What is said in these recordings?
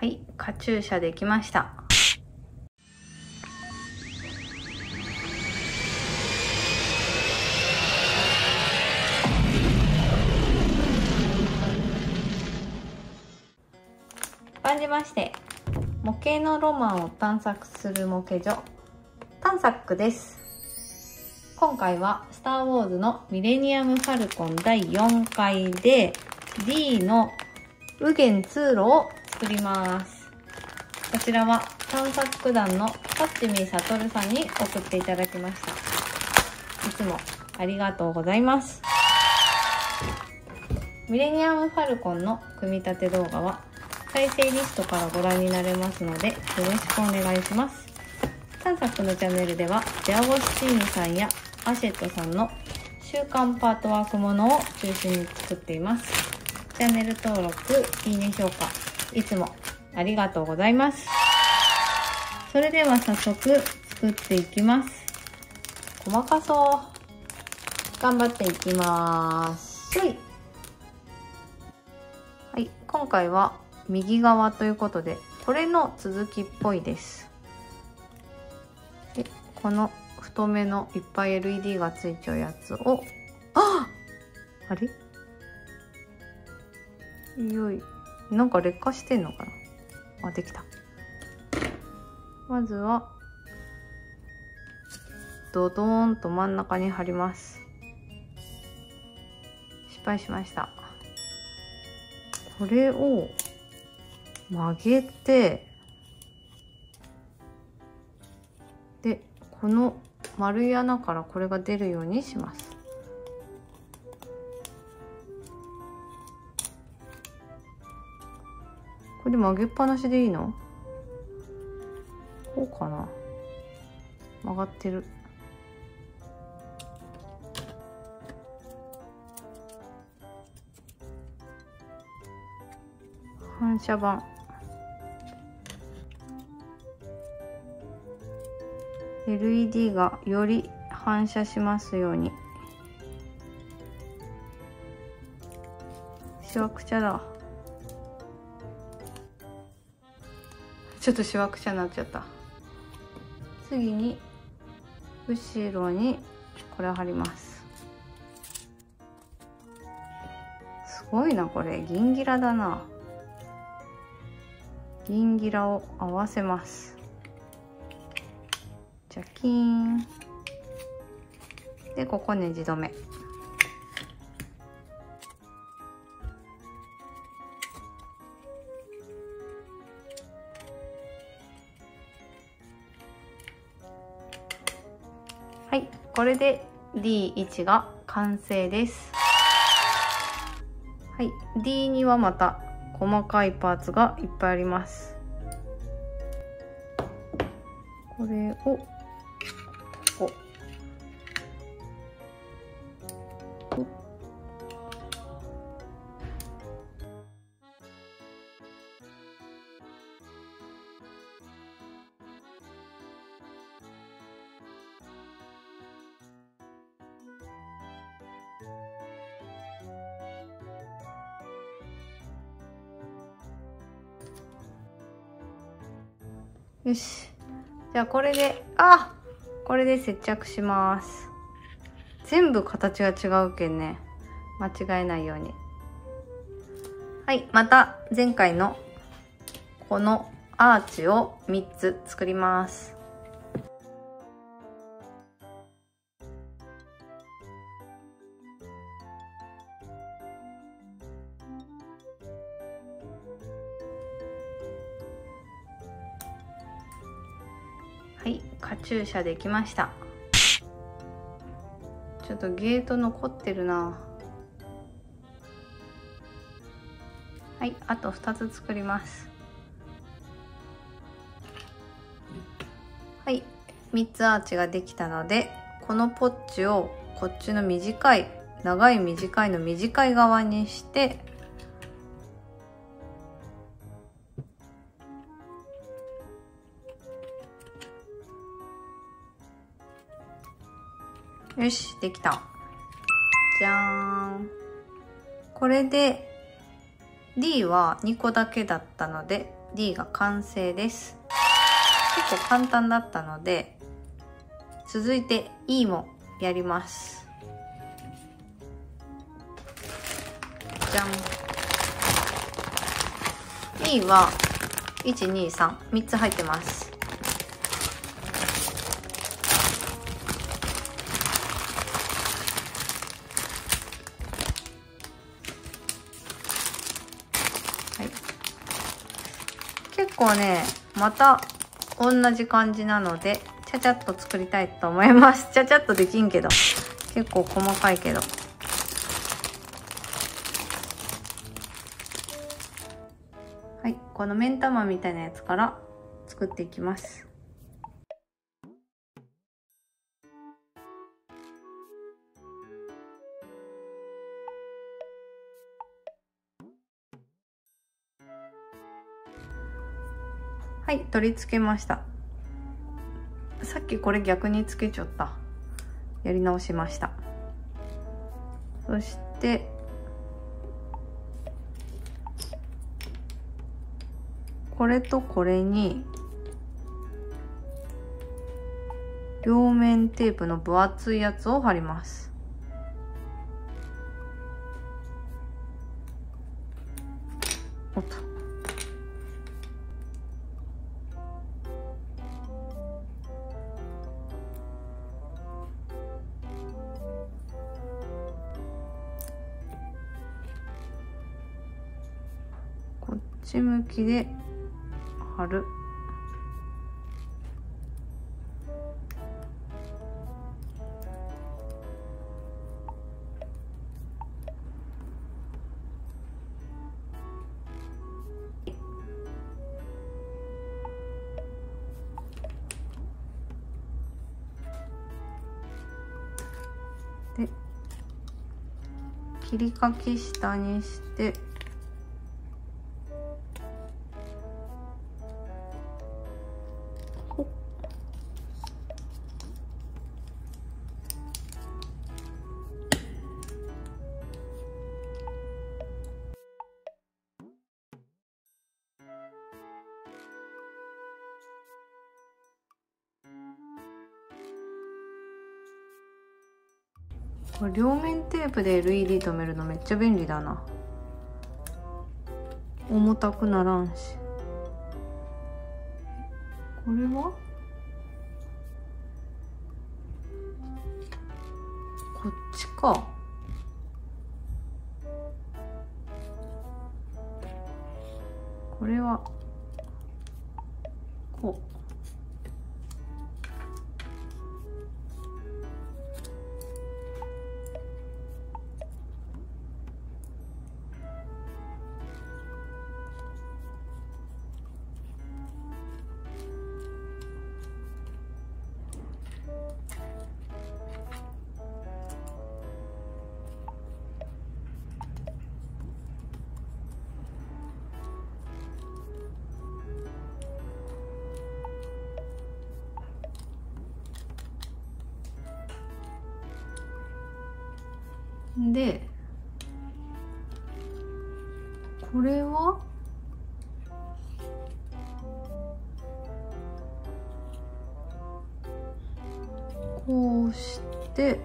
はい、カチューシャできました。感じまして、模型のロマンを探索する模型所、探索です。今回は、スター・ウォーズのミレニアム・ファルコン第4回で、D の右舷通路を作ります。こちらは探索団のタッチミーサトルさんに送っていただきました。いつもありがとうございます。ミレニアム・ファルコンの組み立て動画は再生リストからご覧になれますのでよろしくお願いします。探索のチャンネルではデアゴスチーニさんやアシェットさんの週刊パートワークものを中心に作っています。チャンネル登録、いいね評価、いつもありがとうございます。それでは早速作っていきます。細かそう。頑張っていきます。はい。はい、今回は右側ということで、これの続きっぽいです。で、この太めのいっぱい LED がついちゃうやつを、ああれ？よい。なんか劣化してんのかな？あ、できた。まずは、ドドーンと真ん中に貼ります。失敗しました。これを曲げて、で、この丸い穴からこれが出るようにします。これで曲げっぱなしでいいの？こうかな？曲がってる。反射板。LED がより反射しますように。しわくちゃだ。ちょっとしわくちゃになっちゃった。次に、後ろにこれ貼ります。すごいな、これ。銀ギラだな。銀ギラを合わせます。ジャキーン。で、ここネジ止め。これで D1 が完成です。はい、D2 はまた細かいパーツがいっぱいあります。これを、よし。じゃあこれで、あこれで接着します。全部形が違うけんね。間違えないように。はい。また前回のこのアーチを3つ作ります。はい、カチューシャできました。ちょっとゲート残ってるな。はい、あと2つ作ります。はい、3つアーチができたので、このポッチをこっちの短い、長い短いの短い側にして、よし、できた。じゃーん。これで D は2個だけだったので、D が完成です結構簡単だったので続いて E もやりますじゃん E は1233つ入ってます構ねまた同じ感じなのでちゃちゃっと作りたいと思います。ちゃちゃっとできんけど。結構細かいけど。はいこの目ん玉みたいなやつから作っていきます。はい取り付けました。さっきこれ逆につけちゃった。やり直しました。そしてこれとこれに両面テープの分厚いやつを貼ります。ち向きで貼る。で切り欠き下にして。両面テープで LED 止めるのめっちゃ便利だな。重たくならんし。これは？こっちか。これは？こう。でこれは？こうして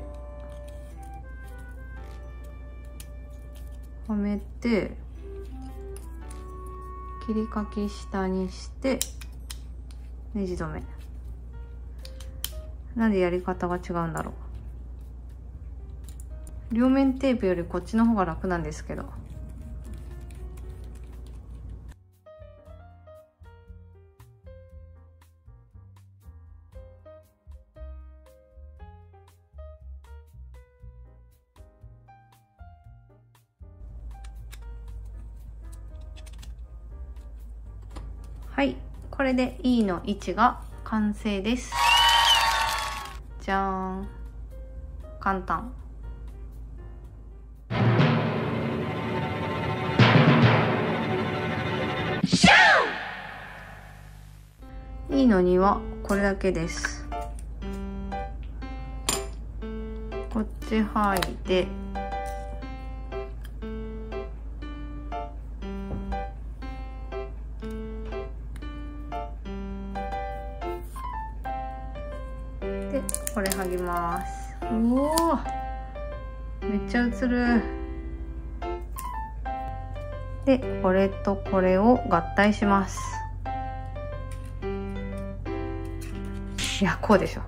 はめて切り欠き下にしてネジ止め。なんでやり方が違うんだろう。両面テープよりこっちの方が楽なんですけど。はい。これで E の位置が完成です。じゃーん。簡単。いいのにはこれだけです。こっち入って。でこれ剥ぎます。うおめっちゃ映る。でこれとこれを合体します。いやこうでしょ。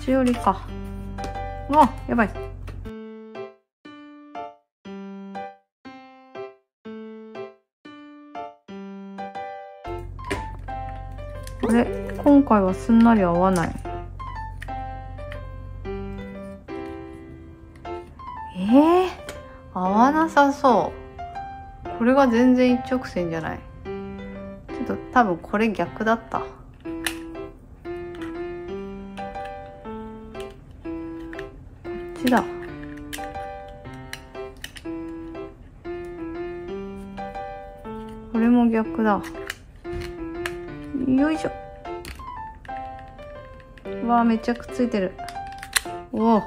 中折りかあやばい。これ？今回はすんなり合わない。えー、合わなさそう。これが全然一直線じゃない。ちょっと多分これ逆だった。こっちだ。これも逆だ。よいしょ。うわめっちゃくっついてる。おお。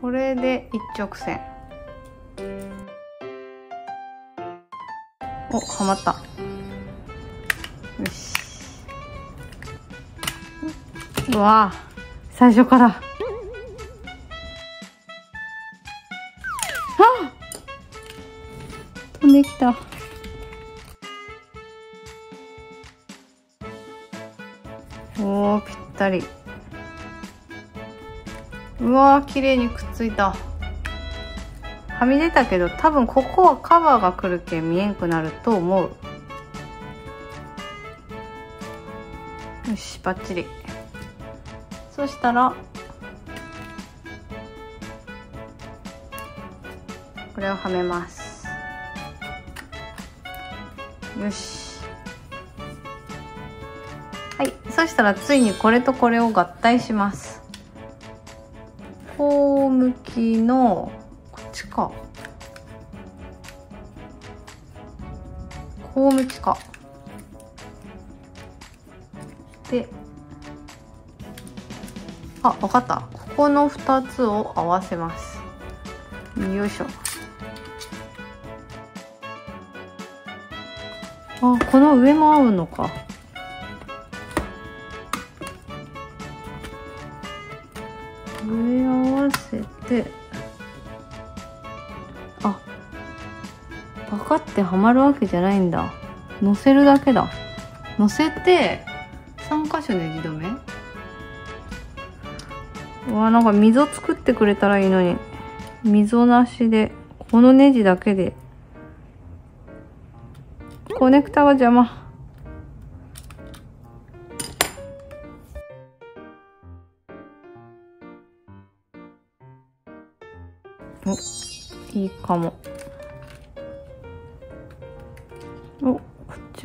これで一直線。おはまった。よし。うわ。最初から。あ飛んできた。おおぴったり。うわー綺麗にくっついた。はみ出たけど多分ここはカバーがくるけん見えんくなると思う。よしバッチリ。そしたらこれをはめます。よし。はいそしたらついにこれとこれを合体します。こう向きのか。こう向きかであわかった。ここの2つを合わせます。よいしょ。あこの上も合うのか。上合わせて。カってはまるわけじゃないんだ。乗せるだけだ。乗せて3箇所ネジ止め？うわなんか溝作ってくれたらいいのに。溝なしでこのネジだけで。コネクタが邪魔。おいいかも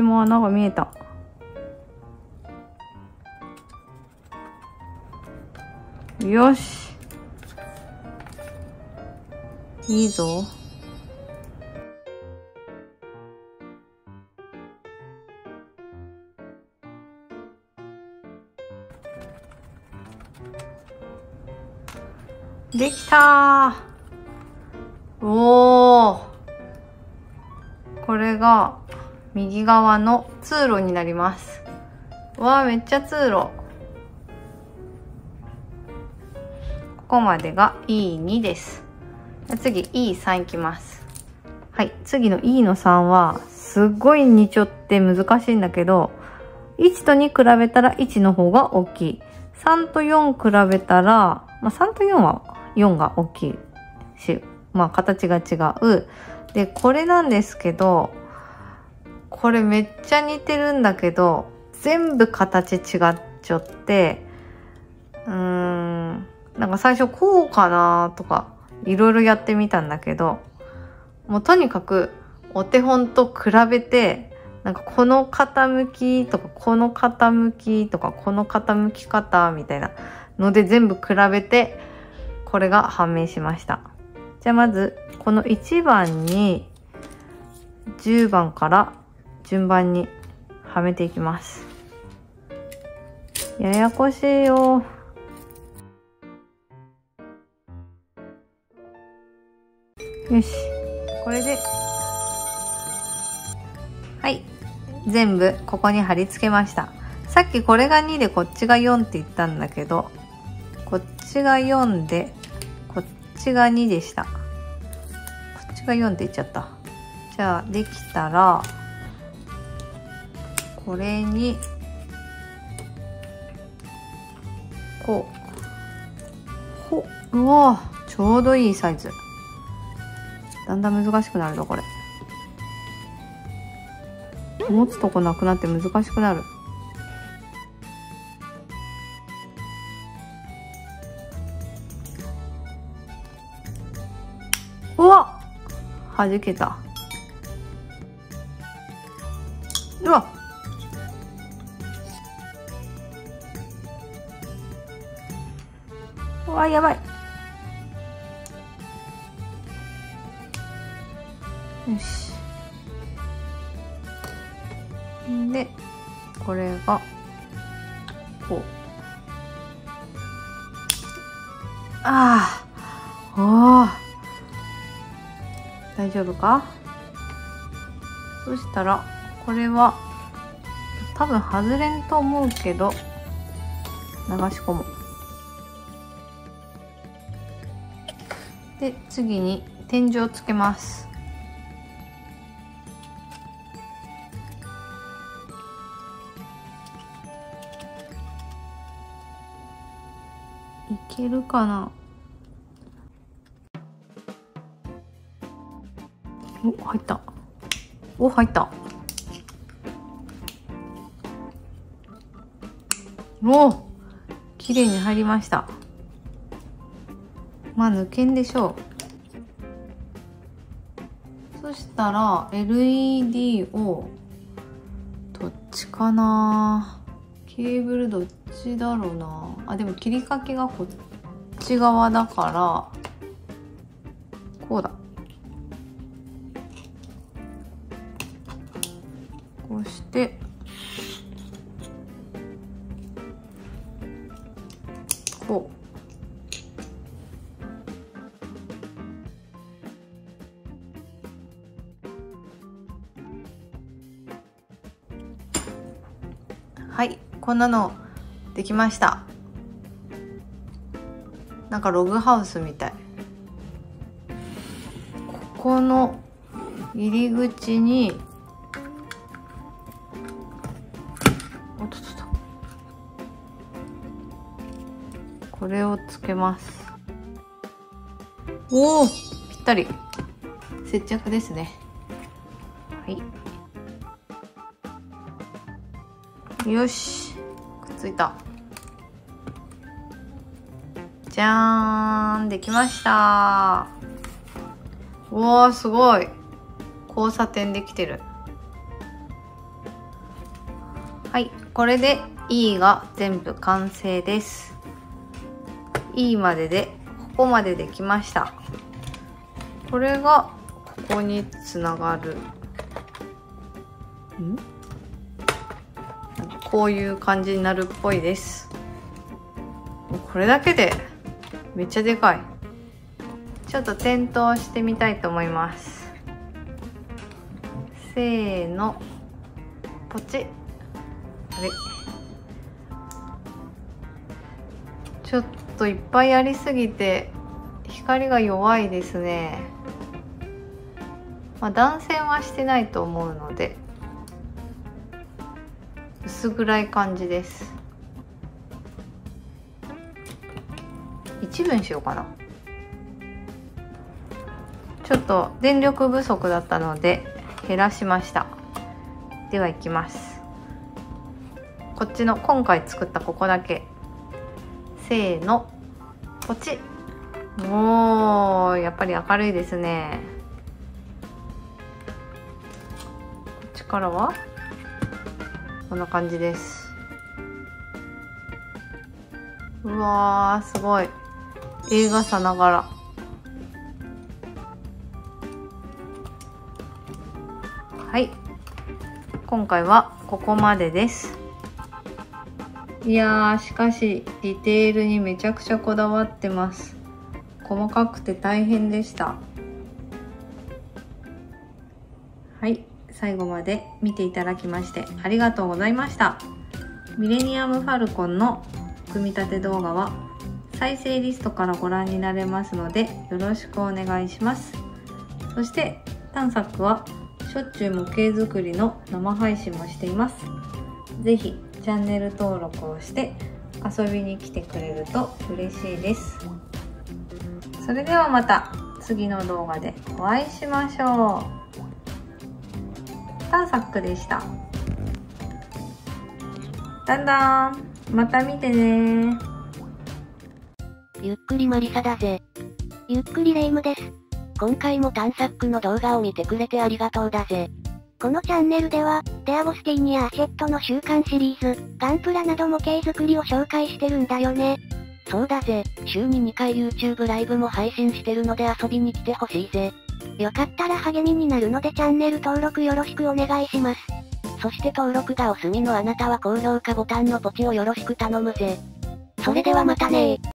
も穴が見えた。よし。いいぞ。できたおおこれが右側の通路になります。わあめっちゃ通路。ここまでが E2 です。次 E3 いきます。はい次の E の3はすっごい2ちょって難しいんだけど1と2比べたら1の方が大きい。3と4比べたら、まあ、3と4は4が大きいし、まあ形が違う。で、これなんですけど、これめっちゃ似てるんだけど、全部形違っちゃって、うーん、なんか最初こうかなとか、いろいろやってみたんだけど、もうとにかくお手本と比べて、なんかこの傾きとか、この傾きとか、この傾き方みたいなので全部比べて、これが判明しました。じゃあまず、この1番に10番から順番にはめていきます。ややこしいよ。よし。これで、はい全部ここに貼り付けましたさっきこれが2でこっちが4って言ったんだけどこっちが4でこっちが2でしたこっちが4って言っちゃったじゃあできたらこれにこうほうわちょうどいいサイズ。だんだん難しくなるぞこれ。持つとこなくなって難しくなる。うわ弾けた。うわやばい。よし。でこれがこう。ああお大丈夫か？そしたらこれは多分外れんと思うけど流し込む。で次に天井をつけます。いけるかな？お入った。お入った。お綺麗に入りました。まあ抜けんでしょう。そしたら LED をどっちかな？ケーブルどっちだろうな？あでも切り欠きがこっち側だからこうだ。こうしてこんなのできました。なんかログハウスみたい。ここの入り口におっとっとっと。これをつけます。おお。ぴったり。接着ですね。はい。よしついた。じゃーんできました。おーすごい。交差点できてる。はいこれで E が全部完成です。E まででここまでできました。これがここにつながる。ん？こういう感じになるっぽいです。これだけでめっちゃでかい。ちょっと点灯してみたいと思います。せーの。ポチあれ。ちょっといっぱいありすぎて光が弱いですね。まあ断線はしてないと思うので。薄暗い感じです。一部にしようかな。ちょっと電力不足だったので減らしました。ではいきます。こっちの今回作ったここだけ。せーの。ポチおーやっぱり明るいですね。こっちからは？こんな感じです。うわーすごい。映画さながら。はい。今回はここまでです。いやーしかしディテールにめちゃくちゃこだわってます。細かくて大変でした。はい。最後まで見ていただきましてありがとうございました。ミレニアム・ファルコンの組み立て動画は再生リストからご覧になれますのでよろしくお願いします。そして探索はしょっちゅう模型作りの生配信もしています。是非チャンネル登録をして遊びに来てくれると嬉しいです。それではまた次の動画でお会いしましょう。探索でしただんだんまた見てねゆっくりマリサだぜ。ゆっくりレイムです。今回も探索の動画を見てくれてありがとうだぜ。このチャンネルでは、デアゴスティーニやアシェットの週刊シリーズ、ガンプラなど模型作りを紹介してるんだよね。そうだぜ、週に2回 YouTube ライブも配信してるので遊びに来てほしいぜ。よかったら励みになるのでチャンネル登録よろしくお願いします。そして登録がお済みのあなたは高評価ボタンのポチをよろしく頼むぜ。それではまたねー